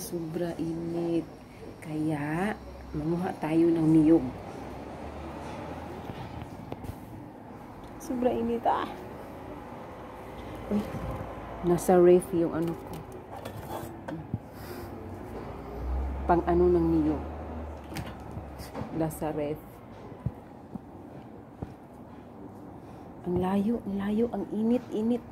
sobra init. Kaya, manguha tayo ng niyog. Sobra init ah. Uy, nasa ref yung ano ko. Pang ano ng niyog. Nasa ref. Ang layo, ang layo, ang init, init.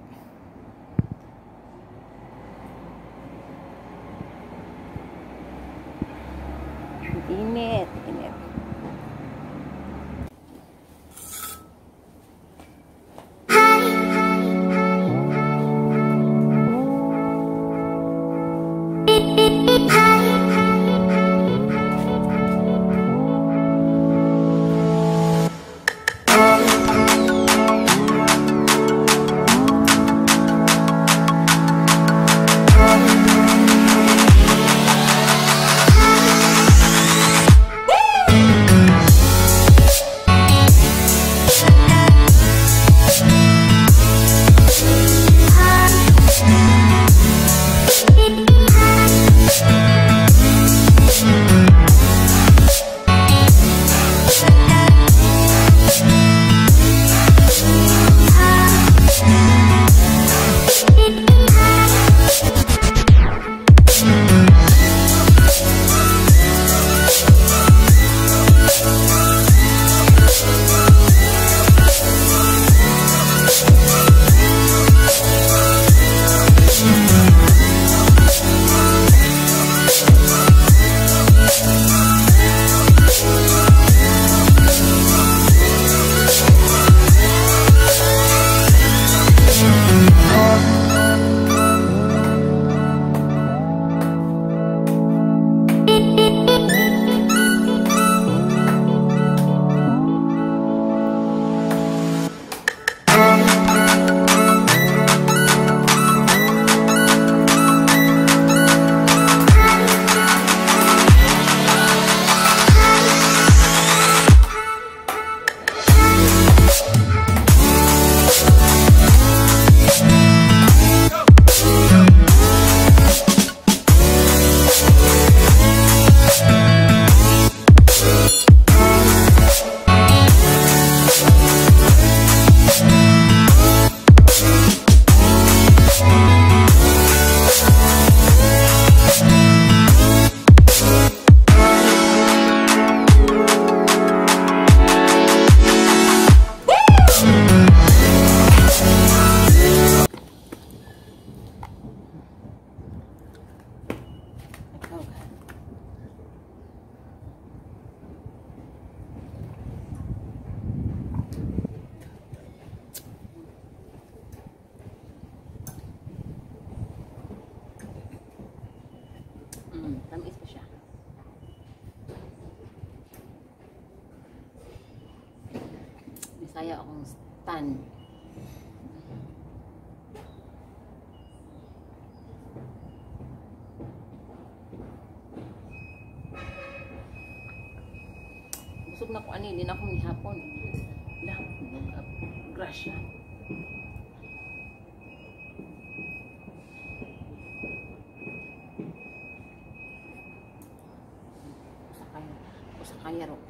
Init, init. Mm, Busog na ko ani, hindi na ako nihapon. Lahat, grasya. Usakay, usakay ro.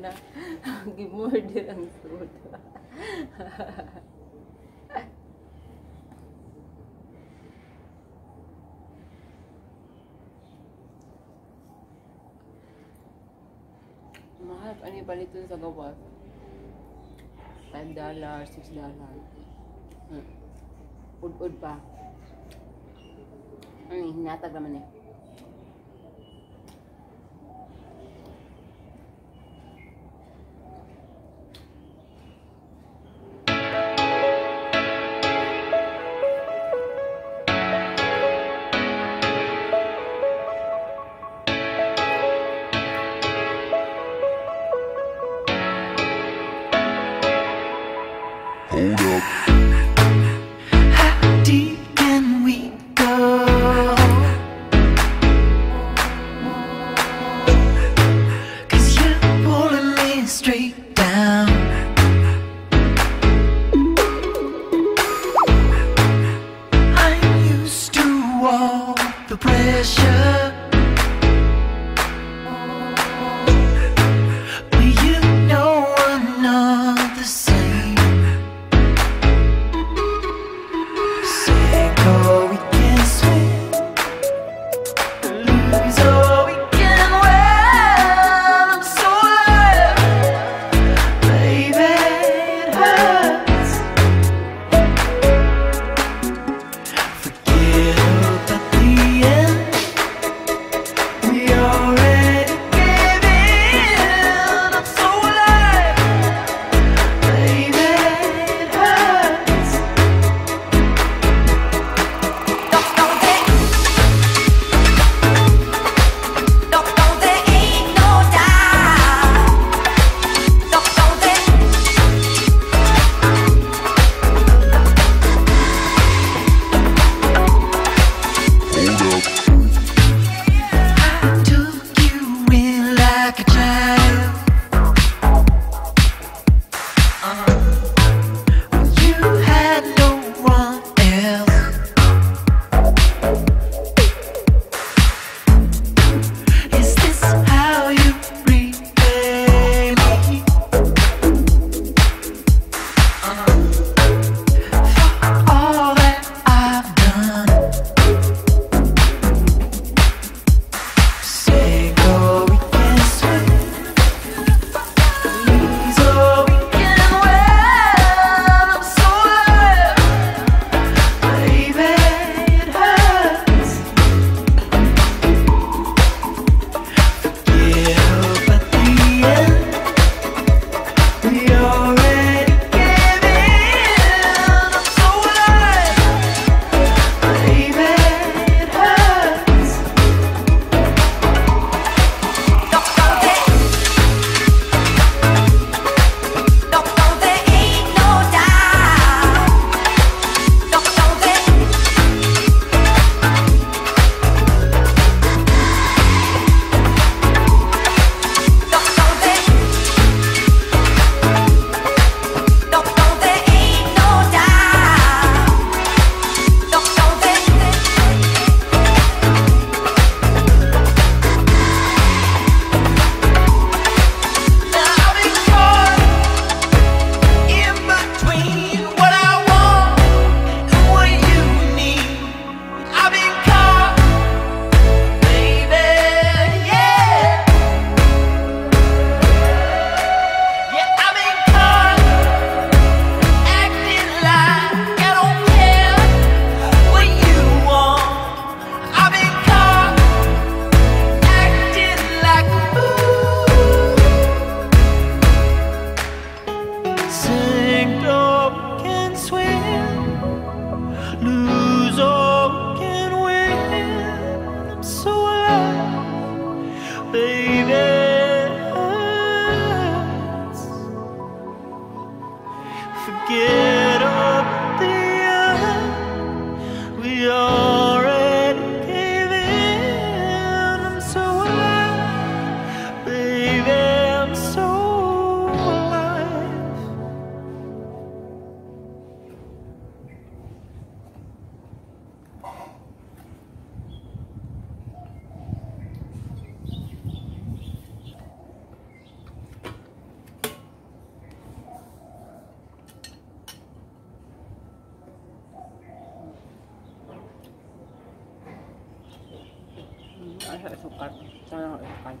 na gimorder ang soda. Mahal ano pa ni palit sa gawas. 5 dollar, 6 dollar. Hmm. Ud-ud pa. Ano, hinatag naman eh. lose. Ay, sa sukat. Sana ang